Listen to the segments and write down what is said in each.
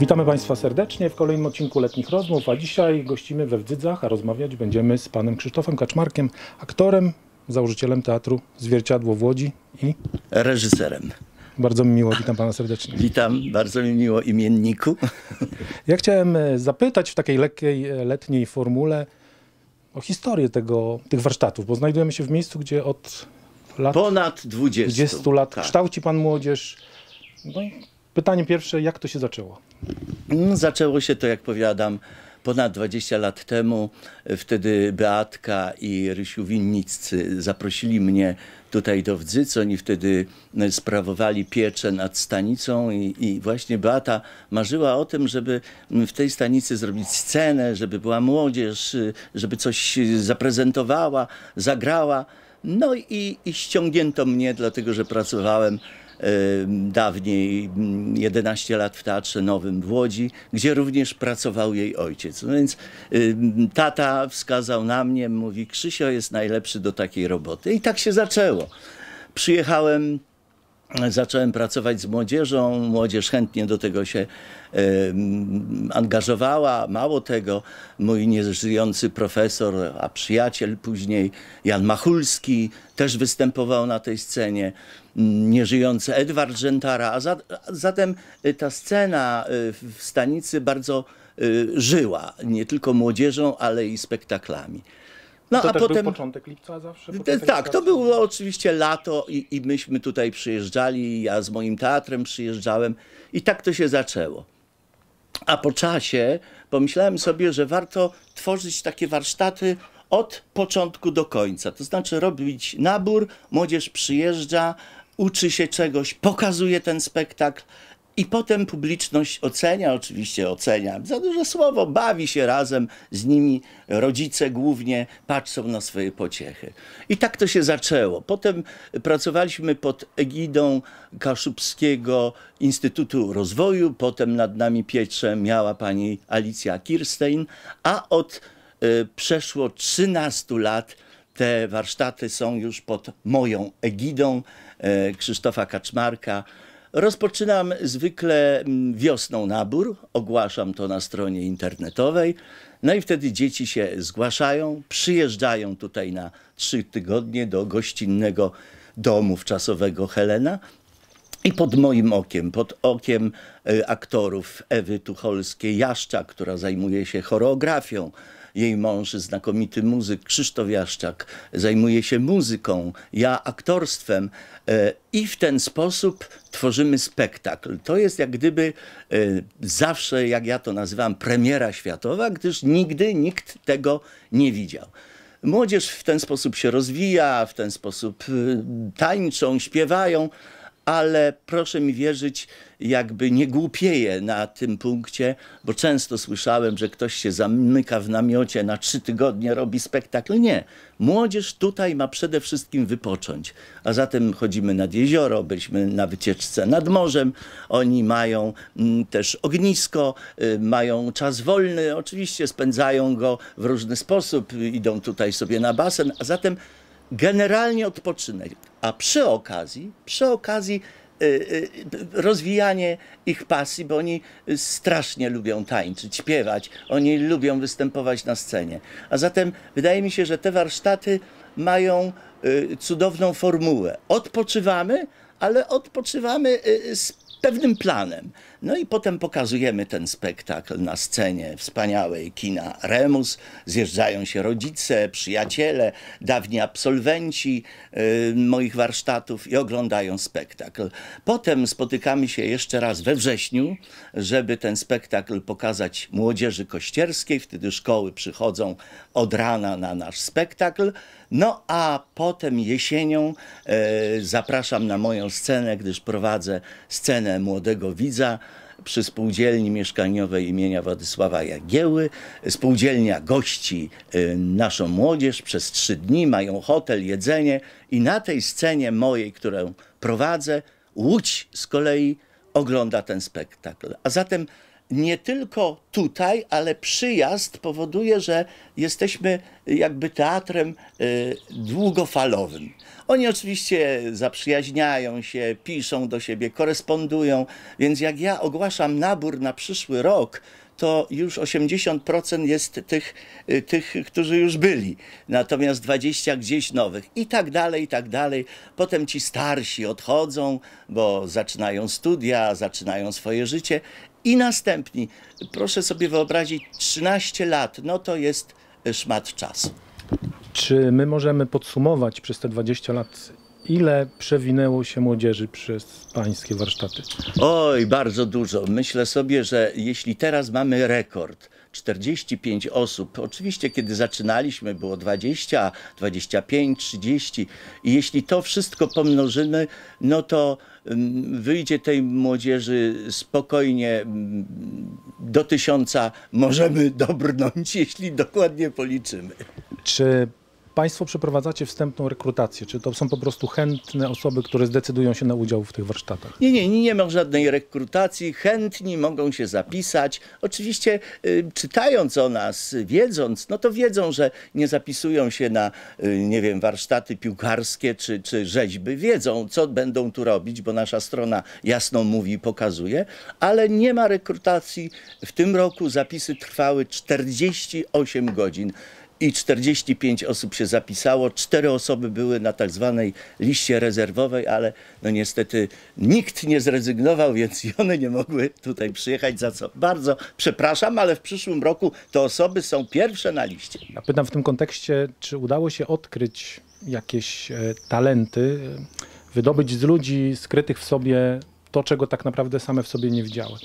Witamy Państwa serdecznie w kolejnym odcinku Letnich Rozmów, a dzisiaj gościmy we Wdzydzach, a rozmawiać będziemy z panem Krzysztofem Kaczmarkiem, aktorem, założycielem teatru Zwierciadło w Łodzi i reżyserem. bardzo mi miło, witam pana serdecznie. Witam, bardzo mi miło imienniku. Ja chciałem e, zapytać w takiej lekkiej, e, letniej formule o historię tego, tych warsztatów, bo znajdujemy się w miejscu, gdzie od lat Ponad 20. 20 lat Tak. kształci pan młodzież. No i pytanie pierwsze, jak to się zaczęło? No, Zaczęło się to, jak powiadam, ponad 20 lat temu. Wtedy Beatka i Rysiu Winniccy zaprosili mnie tutaj do Wdzyc. Oni wtedy e, sprawowali pieczę nad stanicą i, i właśnie Beata marzyła o tym, żeby w tej stanicy zrobić scenę, żeby była młodzież, y, żeby coś zaprezentowała, zagrała. No i, i ściągnięto mnie, dlatego że pracowałem dawniej mm, 11 lat w Teatrze Nowym w Łodzi, gdzie również pracował jej ojciec. No więc y, tata wskazał na mnie, mówi Krzysio jest najlepszy do takiej roboty. I tak się zaczęło. Przyjechałem Zacząłem pracować z młodzieżą, młodzież chętnie do tego się em, angażowała. Mało tego, mój nieżyjący profesor, a przyjaciel później, Jan Machulski, też występował na tej scenie. Nieżyjący Edward Rzętara. A, za, a zatem y, ta scena y, w stanicy bardzo y, żyła, nie tylko młodzieżą, ale i spektaklami. No To a potem. był początek lipca zawsze? Te- początek Tak, to było oczywiście lato i, i myśmy tutaj przyjeżdżali, ja z moim teatrem przyjeżdżałem i tak to się zaczęło. A po czasie pomyślałem sobie, że warto tworzyć takie warsztaty od początku do końca. To znaczy robić nabór, młodzież przyjeżdża, uczy się czegoś, pokazuje ten spektakl i potem publiczność ocenia, oczywiście ocenia, za duże słowo, bawi się razem z nimi, rodzice głównie patrzą na swoje pociechy. I tak to się zaczęło. Potem pracowaliśmy pod egidą Kaszubskiego Instytutu Rozwoju, potem nad nami pieczę miała pani Alicja Kirstein, a od y, przeszło 13 lat te warsztaty są już pod moją egidą e, Krzysztofa Kaczmarka. Rozpoczynam zwykle mm, wiosną nabór, ogłaszam to na stronie internetowej. No i wtedy dzieci się zgłaszają, przyjeżdżają tutaj na trzy tygodnie do gościnnego domu wczasowego Helena. I pod moim okiem, pod okiem e, aktorów Ewy Tucholskiej-Jaszczak, która zajmuje się choreografią, jej mąż, znakomity muzyk Krzysztof Jaszczak, zajmuje się muzyką, ja aktorstwem e, i w ten sposób tworzymy spektakl. To jest jak gdyby e, zawsze, jak ja to nazywam, premiera światowa, gdyż nigdy nikt tego nie widział. Młodzież w ten sposób się rozwija, w ten sposób y, tańczą, śpiewają, ale proszę mi wierzyć, jakby nie głupieje na tym punkcie, bo często słyszałem, że ktoś się zamyka w namiocie na trzy tygodnie, robi spektakl. Nie. Młodzież tutaj ma przede wszystkim wypocząć. A zatem chodzimy nad jezioro, byliśmy na wycieczce nad morzem. Oni mają mm, też ognisko, y, mają czas wolny. Oczywiście spędzają go w różny sposób, idą tutaj sobie na basen. A zatem generalnie odpoczynek, a przy okazji, przy okazji y, y, rozwijanie ich pasji, bo oni strasznie lubią tańczyć, śpiewać, oni lubią występować na scenie. A zatem wydaje mi się, że te warsztaty mają y, cudowną formułę. Odpoczywamy, ale odpoczywamy z pewnym planem. No i potem pokazujemy ten spektakl na scenie wspaniałej kina Remus. Zjeżdżają się rodzice, przyjaciele, dawni absolwenci y, moich warsztatów i oglądają spektakl. Potem spotykamy się jeszcze raz we wrześniu, żeby ten spektakl pokazać młodzieży kościerskiej. Wtedy szkoły przychodzą od rana na nasz spektakl. No a potem jesienią e, zapraszam na moją scenę, gdyż prowadzę scenę młodego widza przy spółdzielni mieszkaniowej imienia Władysława Jagieły. Spółdzielnia gości e, naszą młodzież przez trzy dni, mają hotel, jedzenie i na tej scenie mojej, którą prowadzę, Łódź z kolei ogląda ten spektakl. A zatem nie tylko tutaj, ale przyjazd powoduje, że jesteśmy jakby teatrem y, długofalowym. Oni oczywiście zaprzyjaźniają się, piszą do siebie, korespondują, więc jak ja ogłaszam nabór na przyszły rok, to już 80% jest tych, y, tych, którzy już byli, natomiast 20 gdzieś nowych i tak dalej, i tak dalej. Potem ci starsi odchodzą, bo zaczynają studia, zaczynają swoje życie i następni. Proszę sobie wyobrazić, 13 lat, no to jest szmat czasu. Czy my możemy podsumować przez te 20 lat, ile przewinęło się młodzieży przez pańskie warsztaty? Oj, bardzo dużo. Myślę sobie, że jeśli teraz mamy rekord, 45 osób, oczywiście kiedy zaczynaliśmy było 20, 25, 30 i jeśli to wszystko pomnożymy, no to mm, wyjdzie tej młodzieży spokojnie mm, do tysiąca. Możemy dobrnąć, jeśli dokładnie policzymy. Czy Państwo przeprowadzacie wstępną rekrutację? Czy to są po prostu chętne osoby, które zdecydują się na udział w tych warsztatach? Nie, nie, nie, ma żadnej rekrutacji. Chętni mogą się zapisać. Oczywiście y, czytając o nas, wiedząc, no to wiedzą, że nie zapisują się na, y, nie wiem, warsztaty piłkarskie czy, czy rzeźby. Wiedzą, co będą tu robić, bo nasza strona jasno mówi pokazuje, ale nie ma rekrutacji. W tym roku zapisy trwały 48 godzin i 45 osób się zapisało. Cztery osoby były na tak zwanej liście rezerwowej, ale no niestety nikt nie zrezygnował, więc i one nie mogły tutaj przyjechać, za co bardzo przepraszam, ale w przyszłym roku te osoby są pierwsze na liście. Ja pytam w tym kontekście, czy udało się odkryć jakieś e, talenty, e, wydobyć z ludzi skrytych w sobie to, czego tak naprawdę same w sobie nie widziały.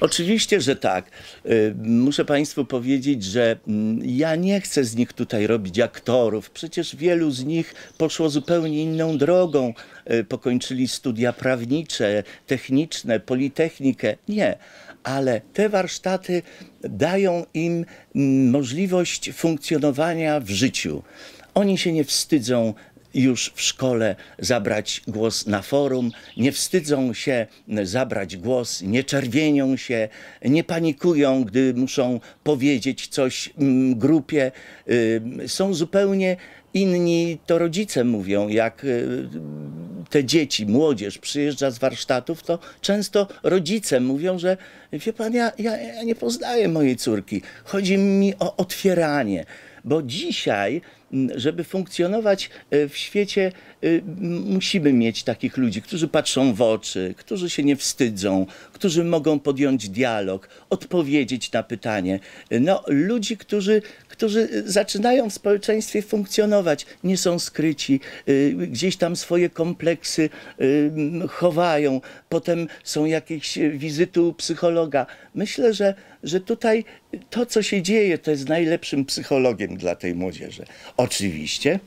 Oczywiście, że tak. Y, Muszę Państwu powiedzieć, że mm, ja nie chcę z nich tutaj robić aktorów. Przecież wielu z nich poszło zupełnie inną drogą. Y, Pokończyli studia prawnicze, techniczne, politechnikę. Nie. Ale te warsztaty dają im mm, możliwość funkcjonowania w życiu. Oni się nie wstydzą już w szkole zabrać głos na forum, nie wstydzą się zabrać głos, nie czerwienią się, nie panikują, gdy muszą powiedzieć coś mm, grupie. Y, Są zupełnie inni, to rodzice mówią, jak y, te dzieci, młodzież przyjeżdża z warsztatów, to często rodzice mówią, że wie pan, ja, ja, ja nie poznaję mojej córki. Chodzi mi o otwieranie, bo dzisiaj żeby funkcjonować e, w świecie, e, musimy mieć takich ludzi, którzy patrzą w oczy, którzy się nie wstydzą, którzy mogą podjąć dialog, odpowiedzieć na pytanie. No, ludzi, którzy, którzy zaczynają w społeczeństwie funkcjonować, nie są skryci, e, gdzieś tam swoje kompleksy chowają, potem są jakieś wizyty u psychologa. Myślę, że, że tutaj to, co się dzieje, to jest najlepszym psychologiem dla tej młodzieży. Oczywiście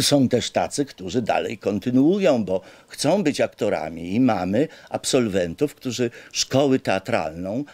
są też tacy, którzy dalej kontynuują, bo chcą być aktorami i mamy absolwentów, którzy szkołę teatralną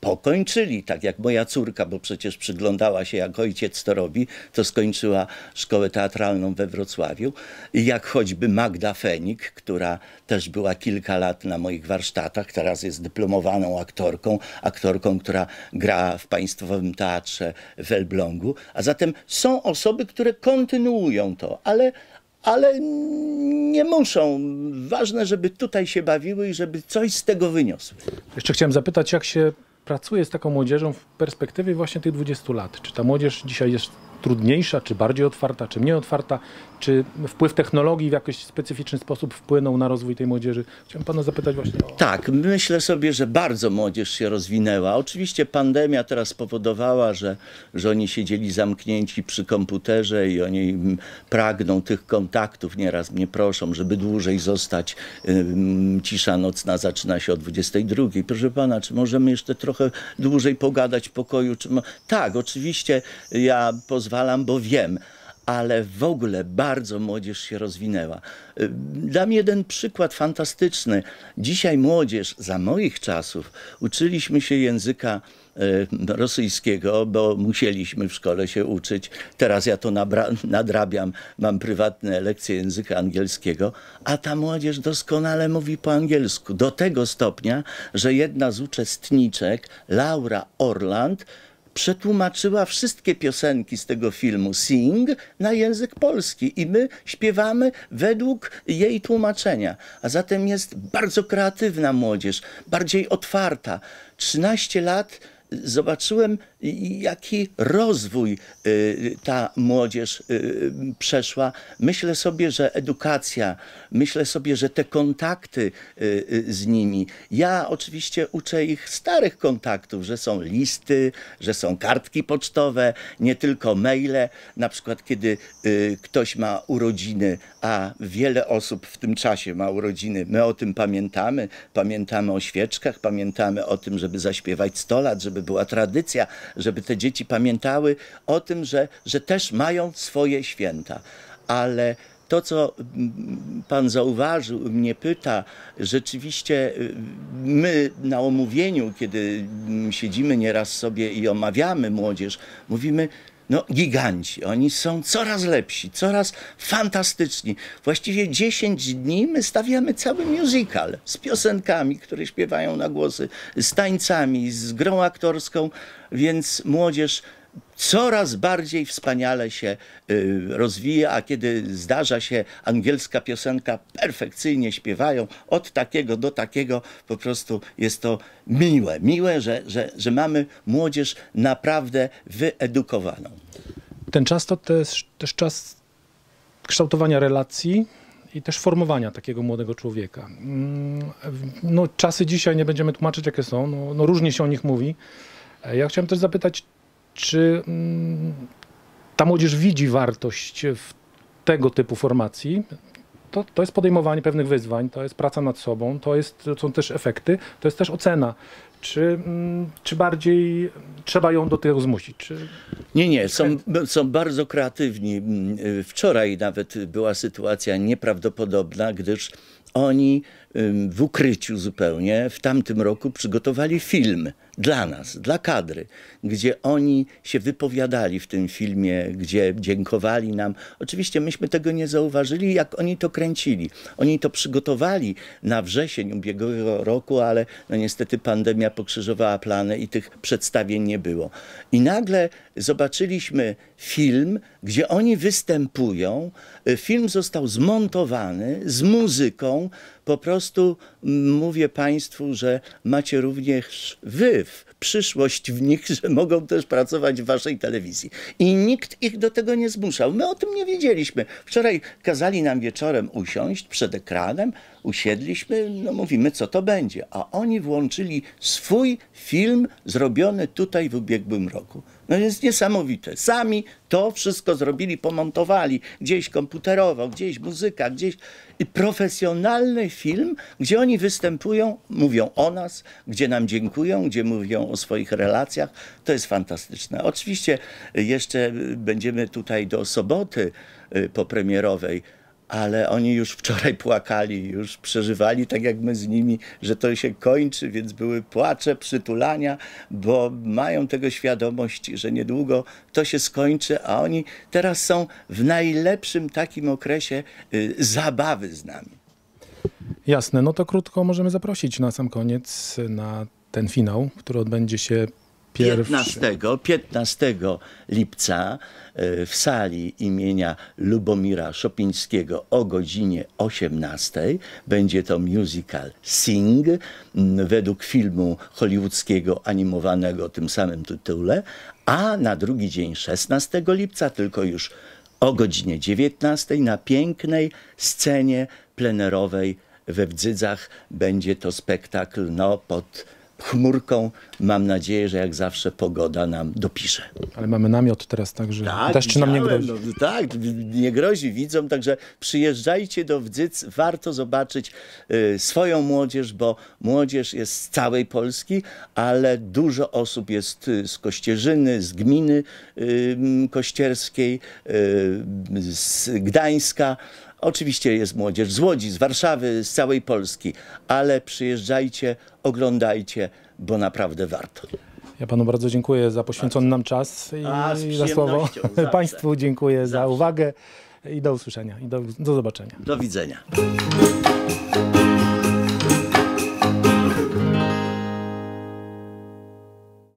pokończyli, tak jak moja córka, bo przecież przyglądała się jak ojciec to robi, to skończyła szkołę teatralną we Wrocławiu. Jak choćby Magda Fenik, która też była kilka lat na moich warsztatach, teraz jest dyplomowaną aktorką, aktorką, która gra w Państwowym Teatrze w Elblągu. A zatem są osoby, które kontynuują to, ale ale nie muszą. Ważne, żeby tutaj się bawiły i żeby coś z tego wyniosły. Jeszcze chciałem zapytać, jak się pracuje z taką młodzieżą w perspektywie właśnie tych 20 lat? Czy ta młodzież dzisiaj jest trudniejsza, czy bardziej otwarta, czy mniej otwarta? Czy wpływ technologii w jakiś specyficzny sposób wpłynął na rozwój tej młodzieży? Chciałem pana zapytać właśnie o... Tak, myślę sobie, że bardzo młodzież się rozwinęła. Oczywiście pandemia teraz spowodowała, że, że oni siedzieli zamknięci przy komputerze i oni pragną tych kontaktów. Nieraz mnie proszą, żeby dłużej zostać. Cisza nocna zaczyna się o 22. Proszę pana, czy możemy jeszcze trochę dłużej pogadać w pokoju? Czy tak, oczywiście ja pozwalam, bo wiem ale w ogóle bardzo młodzież się rozwinęła. Y, Dam jeden przykład fantastyczny. Dzisiaj młodzież, za moich czasów, uczyliśmy się języka y, rosyjskiego, bo musieliśmy w szkole się uczyć. Teraz ja to nadrabiam, mam prywatne lekcje języka angielskiego, a ta młodzież doskonale mówi po angielsku. Do tego stopnia, że jedna z uczestniczek, Laura Orland, przetłumaczyła wszystkie piosenki z tego filmu Sing na język polski i my śpiewamy według jej tłumaczenia. A zatem jest bardzo kreatywna młodzież, bardziej otwarta. 13 lat zobaczyłem, jaki rozwój y, ta młodzież y, przeszła. Myślę sobie, że edukacja, myślę sobie, że te kontakty y, z nimi. Ja oczywiście uczę ich starych kontaktów, że są listy, że są kartki pocztowe, nie tylko maile. Na przykład, kiedy ktoś ma urodziny, a wiele osób w tym czasie ma urodziny, my o tym pamiętamy. Pamiętamy o świeczkach, pamiętamy o tym, żeby zaśpiewać 100 lat, żeby była tradycja, żeby te dzieci pamiętały o tym, że, że też mają swoje święta. Ale to, co mm, Pan zauważył, mnie pyta, rzeczywiście y, my na omówieniu, kiedy siedzimy nieraz sobie i omawiamy młodzież, mówimy, no giganci. Oni są coraz lepsi, coraz fantastyczni. Właściwie 10 dni my stawiamy cały musical z piosenkami, które śpiewają na głosy, z tańcami, z grą aktorską, więc młodzież coraz bardziej wspaniale się y, rozwija, a kiedy zdarza się angielska piosenka, perfekcyjnie śpiewają od takiego do takiego, po prostu jest to miłe. Miłe, że, że, że mamy młodzież naprawdę wyedukowaną. Ten czas to też, też czas kształtowania relacji i też formowania takiego młodego człowieka. Mm, no, czasy dzisiaj nie będziemy tłumaczyć, jakie są, no, no różnie się o nich mówi. Ja chciałem też zapytać, czy mm, ta młodzież widzi wartość w tego typu formacji? To, to jest podejmowanie pewnych wyzwań, to jest praca nad sobą, to, jest, to są też efekty, to jest też ocena. Czy, mm, czy bardziej trzeba ją do tego zmusić? Czy... Nie, nie, są, są bardzo kreatywni. Wczoraj nawet była sytuacja nieprawdopodobna, gdyż oni w ukryciu zupełnie w tamtym roku przygotowali film dla nas, dla kadry, gdzie oni się wypowiadali w tym filmie, gdzie dziękowali nam. Oczywiście myśmy tego nie zauważyli, jak oni to kręcili. Oni to przygotowali na wrzesień ubiegłego roku, ale no niestety pandemia pokrzyżowała plany i tych przedstawień nie było. I nagle zobaczyliśmy film, gdzie oni występują. Film został zmontowany z muzyką, po prostu mówię Państwu, że macie również wy przyszłość w nich, że mogą też pracować w Waszej telewizji. I nikt ich do tego nie zmuszał. My o tym nie wiedzieliśmy. Wczoraj kazali nam wieczorem usiąść przed ekranem, usiedliśmy, no mówimy, co to będzie. A oni włączyli swój film zrobiony tutaj w ubiegłym roku. No jest niesamowite. Sami to wszystko zrobili, pomontowali, gdzieś komputerowo, gdzieś muzyka, gdzieś profesjonalny film, gdzie oni występują, mówią o nas, gdzie nam dziękują, gdzie mówią o swoich relacjach. To jest fantastyczne. Oczywiście jeszcze będziemy tutaj do soboty y, popremierowej ale oni już wczoraj płakali, już przeżywali tak jak my z nimi, że to się kończy, więc były płacze, przytulania, bo mają tego świadomość, że niedługo to się skończy, a oni teraz są w najlepszym takim okresie y, zabawy z nami. Jasne, no to krótko możemy zaprosić na sam koniec na ten finał, który odbędzie się 15, 15 lipca e, w sali imienia Lubomira Szopińskiego o godzinie 18 będzie to musical Sing według filmu hollywoodzkiego animowanego o tym samym tytule, a na drugi dzień 16 lipca tylko już o godzinie 19 na pięknej scenie plenerowej we Wdzydzach będzie to spektakl no, pod chmurką. Mam nadzieję, że jak zawsze pogoda nam dopisze. Ale mamy namiot teraz, także też czy nam nie grozi. No, tak, nie grozi widzom, także przyjeżdżajcie do Wdzyc, warto zobaczyć y, swoją młodzież, bo młodzież jest z całej Polski, ale dużo osób jest y, z Kościerzyny, z gminy y, kościerskiej, y, z Gdańska. Oczywiście jest młodzież z Łodzi, z Warszawy, z całej Polski, ale przyjeżdżajcie, oglądajcie, bo naprawdę warto. Ja panu bardzo dziękuję za poświęcony nam czas i A, z za słowo. zawsze. Państwu dziękuję za Zawsze. uwagę i do usłyszenia i do, do zobaczenia. Do widzenia.